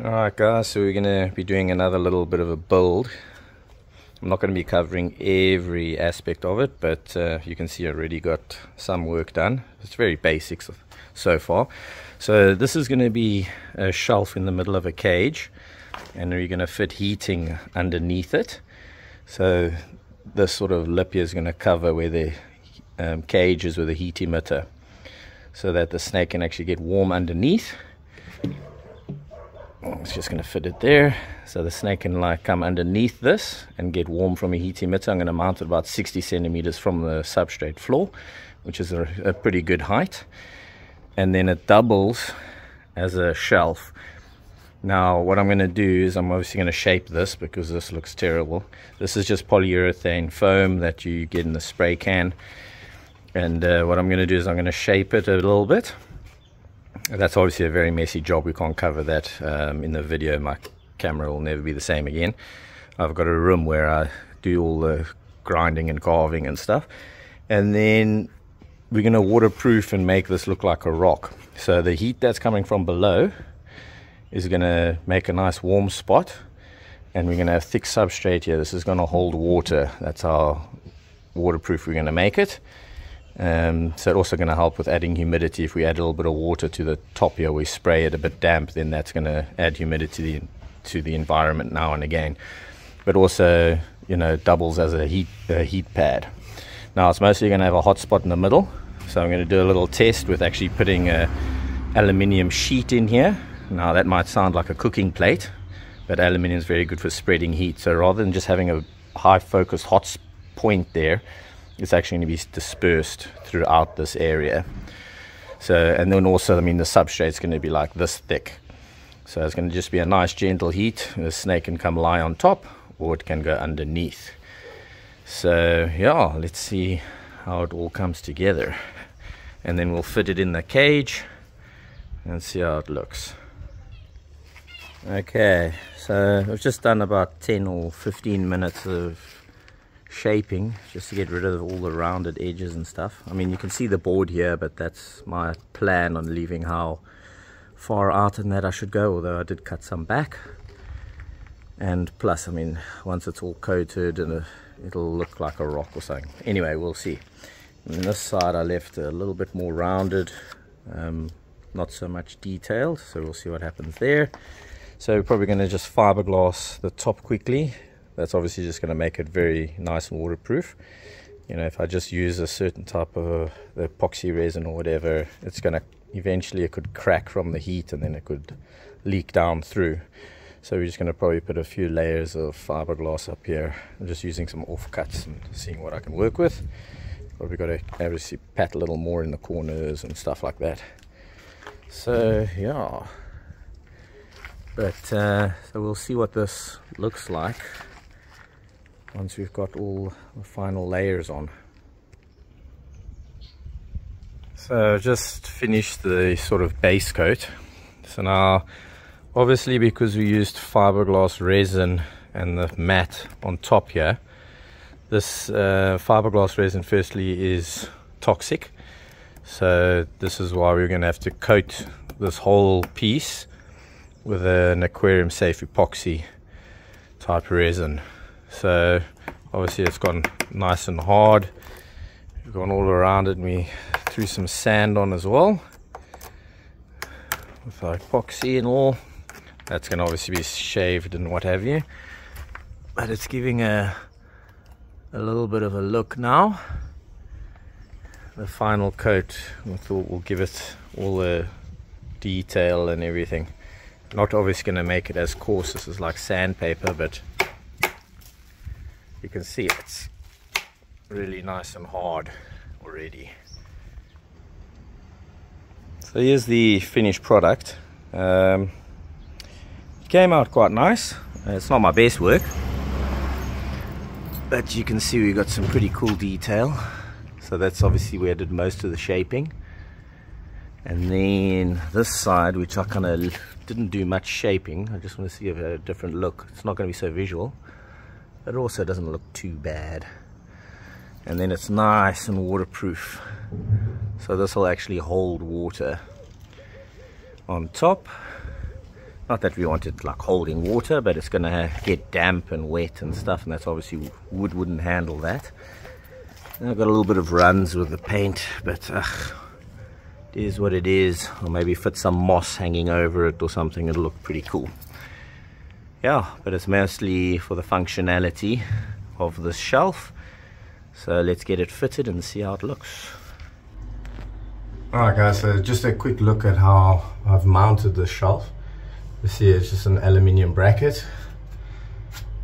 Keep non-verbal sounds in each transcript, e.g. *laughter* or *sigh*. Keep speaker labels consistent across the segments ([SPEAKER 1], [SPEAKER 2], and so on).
[SPEAKER 1] Alright guys, so we're going to be doing another little bit of a build. I'm not going to be covering every aspect of it, but uh, you can see I already got some work done. It's very basic so far. So this is going to be a shelf in the middle of a cage, and we're going to fit heating underneath it. So this sort of lip here is going to cover where the um, cage is with a heat emitter, so that the snake can actually get warm underneath it's just going to fit it there. So the snake can like come underneath this and get warm from a heat emitter i'm going to mount it about 60 centimeters from the substrate floor which is a, a pretty good height. And then it doubles as a shelf. Now what i'm going to do is i'm obviously going to shape this because this looks terrible. This is just polyurethane foam that you get in the spray can. And uh, what i'm going to do is i'm going to shape it a little bit that's obviously a very messy job. We can't cover that um, in the video. My camera will never be the same again. I've got a room where I do all the grinding and carving and stuff. And then we're going to waterproof and make this look like a rock. So the heat that's coming from below is going to make a nice warm spot. And we're going to have thick substrate here. This is going to hold water. That's how waterproof we're going to make it um, so it's also going to help with adding humidity. If we add a little bit of water to the top here, we spray it a bit damp, then that's going to add humidity to the, to the environment now and again. But also, you know, doubles as a heat, a heat pad. Now it's mostly going to have a hot spot in the middle. So I'm going to do a little test with actually putting a aluminium sheet in here. Now that might sound like a cooking plate, but aluminium is very good for spreading heat. So rather than just having a high focused hot point there, it's actually going to be dispersed throughout this area. So, and then also, I mean, the substrate is going to be like this thick. So it's going to just be a nice gentle heat. The snake can come lie on top or it can go underneath. So yeah, let's see how it all comes together. And then we'll fit it in the cage and see how it looks. Okay, so I've just done about 10 or 15 minutes of shaping just to get rid of all the rounded edges and stuff. I mean, you can see the board here, but that's my plan on leaving how far out in that I should go, although I did cut some back. And plus, I mean, once it's all coated and uh, it'll look like a rock or something. Anyway, we'll see. On this side, I left a little bit more rounded, um, not so much detailed, so we'll see what happens there. So we're probably going to just fiberglass the top quickly that's obviously just going to make it very nice and waterproof. You know if I just use a certain type of epoxy resin or whatever it's going to eventually it could crack from the heat and then it could leak down through. So we're just going to probably put a few layers of fiberglass up here. I'm just using some offcuts and seeing what I can work with. Probably got to obviously pat a little more in the corners and stuff like that. So yeah. But uh, so we'll see what this looks like once we've got all the final layers on. So just finished the sort of base coat. So now obviously because we used fiberglass resin and the mat on top here, this uh, fiberglass resin firstly is toxic. So this is why we're going to have to coat this whole piece with an aquarium safe epoxy type resin so obviously it's gone nice and hard. We've gone all around it we threw some sand on as well. With our epoxy and all. That's going to obviously be shaved and what have you. But it's giving a a little bit of a look now. The final coat we'll give it all the detail and everything. Not obviously going to make it as coarse as like sandpaper but you can see it's really nice and hard already. So here's the finished product. Um, it came out quite nice. It's not my best work but you can see we got some pretty cool detail. So that's obviously where I did most of the shaping. And then this side which I kind of didn't do much shaping. I just want to see if a different look. It's not going to be so visual it also doesn't look too bad and then it's nice and waterproof so this will actually hold water on top not that we want it like holding water, but it's going to get damp and wet and stuff, and that's obviously wood wouldn't handle that. And I've got a little bit of runs with the paint, but it is what it is. Or maybe fit some moss hanging over it or something, it'll look pretty cool. Yeah, but it's mostly for the functionality of this shelf. So let's get it fitted and see how it looks.
[SPEAKER 2] Alright guys, so just a quick look at how I've mounted the shelf. You see it's just an aluminium bracket.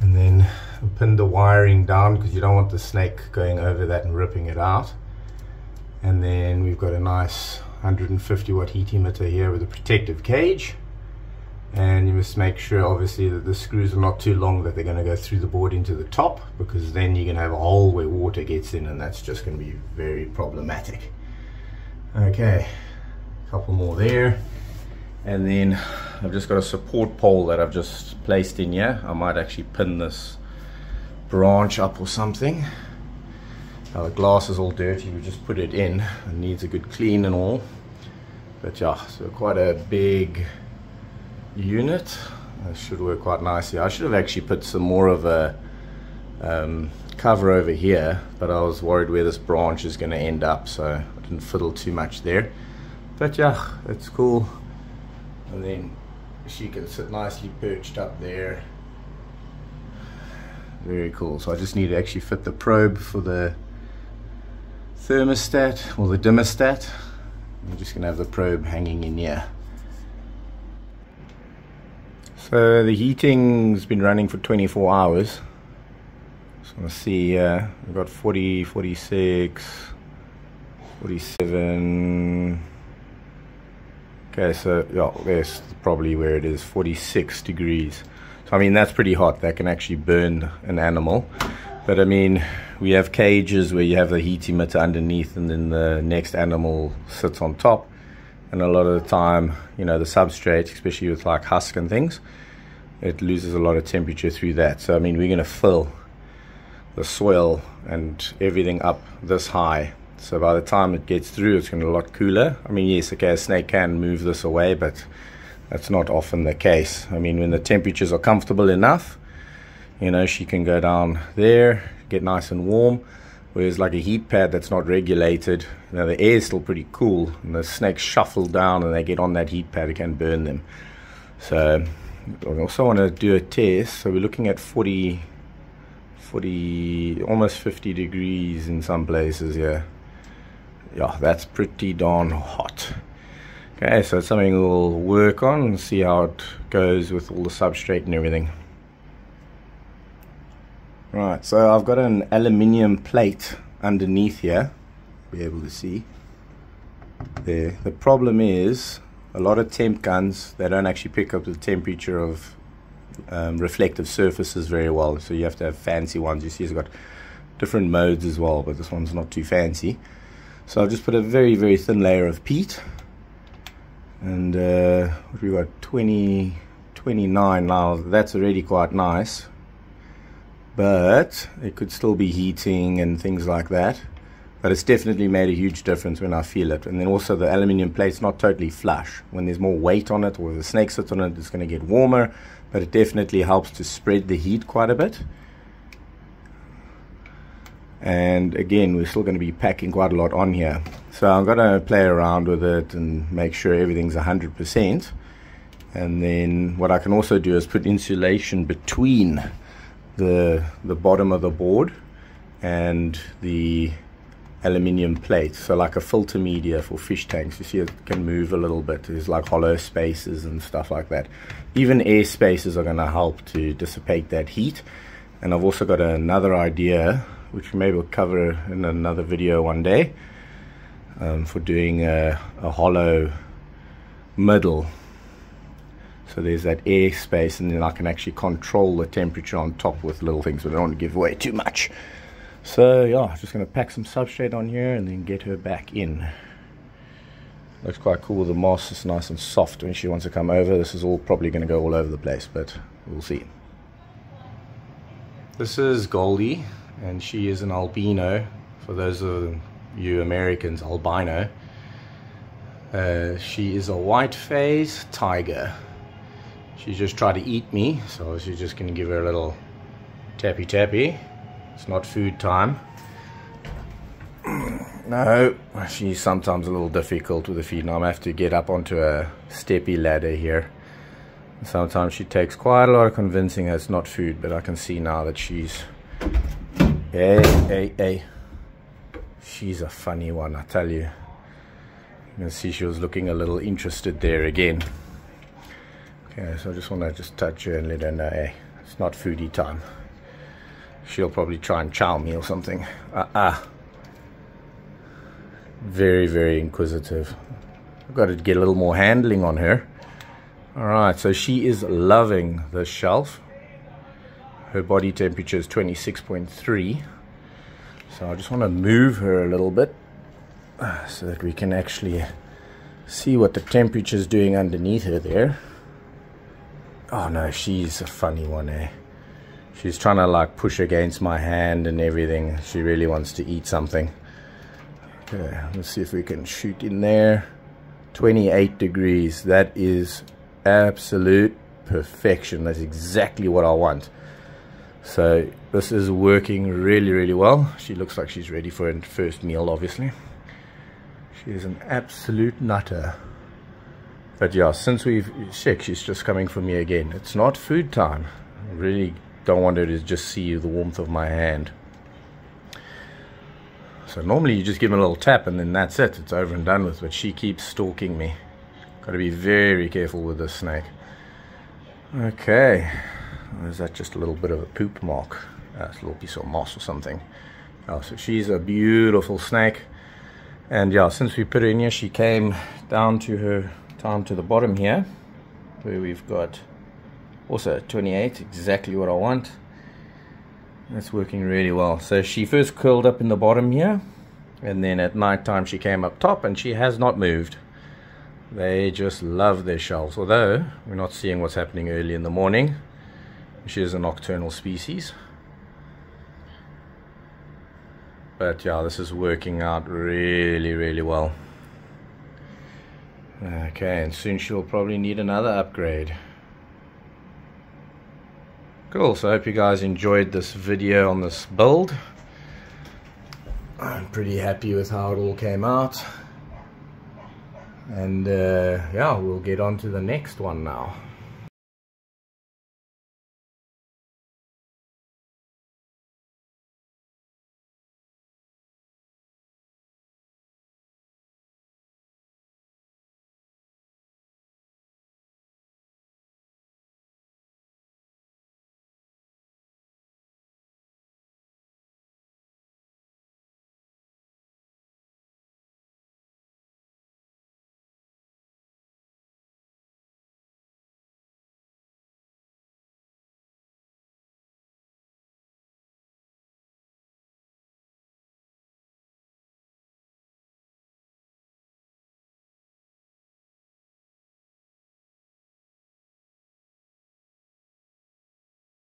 [SPEAKER 2] And then pinned the wiring down because you don't want the snake going over that and ripping it out. And then we've got a nice 150 watt heat emitter here with a protective cage. And you must make sure obviously that the screws are not too long that they're going to go through the board into the top because then you're going to have a hole where water gets in and that's just going to be very problematic. Okay, a couple more there. And then I've just got a support pole that I've just placed in here. I might actually pin this branch up or something. Now the glass is all dirty, we just put it in. It needs a good clean and all. But yeah, so quite a big unit. It should work quite nicely. I should have actually put some more of a um, cover over here, but I was worried where this branch is going to end up, so I didn't fiddle too much there. But yeah it's cool. And then she can sit nicely perched up there. Very cool. So I just need to actually fit the probe for the thermostat or the dimmerstat I'm just gonna have the probe hanging in here the heating's been running for 24 hours. So let's see uh, we've got 40 46 47 okay so yeah there's probably where it is 46 degrees. So I mean that's pretty hot. That can actually burn an animal. But I mean we have cages where you have the heat emitter underneath and then the next animal sits on top and a lot of the time you know the substrate especially with like husk and things it loses a lot of temperature through that so I mean we're going to fill the soil and everything up this high so by the time it gets through, it's going to be a lot cooler. I mean, yes, okay, a snake can move this away, but that's not often the case. I mean, when the temperatures are comfortable enough, you know, she can go down there, get nice and warm. Whereas like a heat pad that's not regulated, you the air is still pretty cool, and the snakes shuffle down and they get on that heat pad, it can burn them. So I also want to do a test. So we're looking at 40, 40, almost 50 degrees in some places, yeah yeah, that's pretty darn hot. Okay, so it's something we'll work on and see how it goes with all the substrate and everything. Right, so I've got an aluminium plate underneath here. Be able to see. There. The problem is a lot of temp guns they don't actually pick up the temperature of um, reflective surfaces very well. So you have to have fancy ones. You see, it's got different modes as well, but this one's not too fancy. So I've just put a very, very thin layer of peat. And uh, we got 20, 29 now. That's already quite nice. But it could still be heating and things like that. But it's definitely made a huge difference when I feel it. And then also the aluminium plate's not totally flush. When there's more weight on it or the snake sits on it, it's going to get warmer. But it definitely helps to spread the heat quite a bit and again we're still going to be packing quite a lot on here so I'm going to play around with it and make sure everything's 100% and then what I can also do is put insulation between the the bottom of the board and the aluminium plate so like a filter media for fish tanks. You see it can move a little bit. There's like hollow spaces and stuff like that. Even air spaces are going to help to dissipate that heat. And I've also got another idea which maybe we'll cover in another video one day um, for doing a, a, hollow middle so there's that air space and then I can actually control the temperature on top with little things but I don't want to give away too much. So yeah I'm just going to pack some substrate on here and then get her back in. Looks quite cool. The moss is nice and soft. When she wants to come over this is all probably going to go all over the place but we'll see. This is Goldie and she is an albino. For those of you Americans, albino. Uh, she is a white phase tiger, She just tried to eat me, so she's just going to give her a little tappy tappy. It's not food time. *clears throat* No, she's sometimes a little difficult with the feet. Now I have to get up onto a steppy ladder here. Sometimes she takes quite a lot of convincing it's not food, but I can see now that she's... Hey, hey, hey. She's a funny one, I tell you. You can see she was looking a little interested there again. So I just want to just touch her and let her know, hey, it's not foodie time. She'll probably try and chow me or something. Uh-uh very, very inquisitive. I've got to get a little more handling on her. All right, so she is loving the shelf. Her body temperature is 26.3. So I just want to move her a little bit so that we can actually see what the temperature is doing underneath her there. Oh no, she's a funny one, eh? She's trying to like push against my hand and everything. She really wants to eat something. Okay, let's see if we can shoot in there. 28 degrees. That is absolute perfection. That's exactly what I want. So this is working really, really well. She looks like she's ready for her first meal, obviously. She is an absolute nutter. But yeah, since we've checked, she's just coming for me again. It's not food time. I really don't want her to just see the warmth of my hand. So normally you just give him a little tap and then that's it. It's over and done with. But she keeps stalking me. Got to be very careful with this snake. Okay. Is that just a little bit of a poop mark? Uh, that's a little piece of moss or something. Oh, so she's a beautiful snake. And yeah, since we put her in here, she came down to her time to the bottom here. Where we've got also 28, exactly what I want. That's working really well. So she first curled up in the bottom here, and then at night time she came up top, and she has not moved. They just love their shells, although we're not seeing what's happening early in the morning. She is a nocturnal species. But yeah, this is working out really, really well. Okay, and soon she'll probably need another upgrade. Cool, so I hope you guys enjoyed this video on this build. I'm pretty happy with how it all came out. And uh, yeah, we'll get on to the next one now.